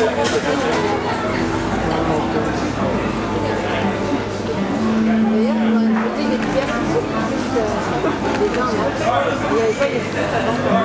un... Un un un euh, D'ailleurs, on a ajouté des pierres qui sont plus euh, des gens là. Il n'y avait pas les trucs avant.